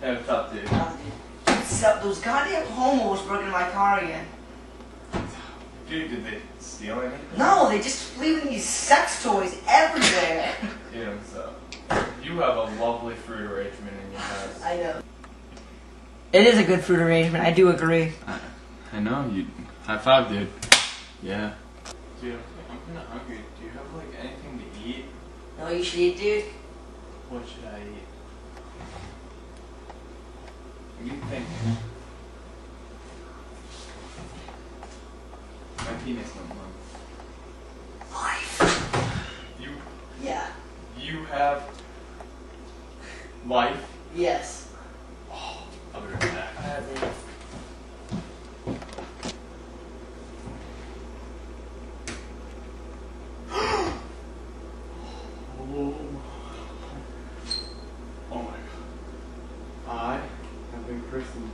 Hey, what's up, dude? So, those goddamn homos broke into my car again. Dude, did they steal anything? No, they just leaving these sex toys everywhere. Dude, so you have a lovely fruit arrangement in your house. I know. It is a good fruit arrangement. I do agree. I, I know you. High five, dude. Yeah. Dude, I'm kinda hungry. Do you have like anything to eat? No, you should eat, dude. What should I eat? What do you think? My penis went numb. Life. You, Yeah. you have life. Yes. Oh, I'll be right back. Alright, dude. Oh my god. I have been christened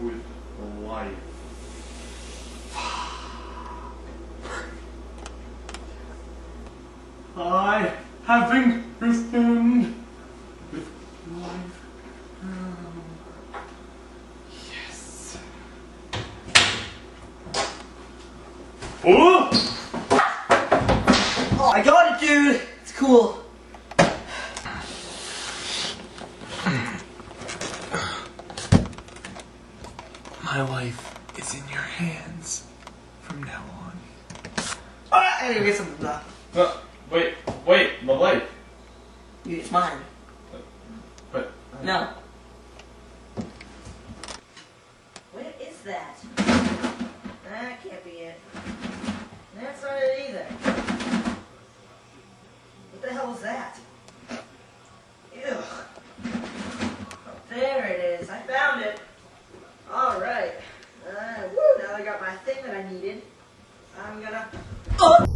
with life. I have been christened with life. Yes. Oh! Oh, I got it, dude. It's cool. My life is in your hands from now on. Ah, I gotta get some. Uh, No, wait, wait, my life. dude, it's mine. But No. Where is that? That can't be it. That's not it either. What the hell is that? Ew. Oh, there it is. I found it. All right. Uh, woo, now I got my thing that I needed. I'm gonna. Oh!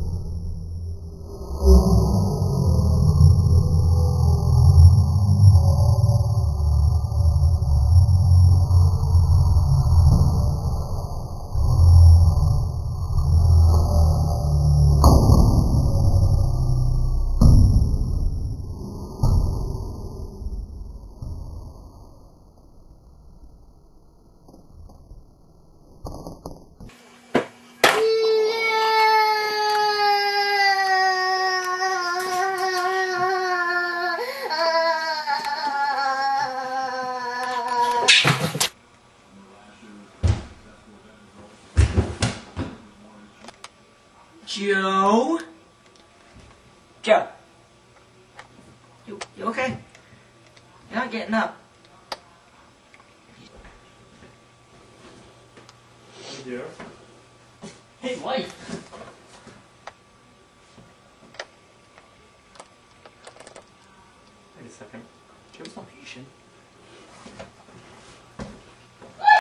Joe? Joe. You, you okay? You're not getting up. yeah. Hey, wife. Wait a second. Joe's not patient.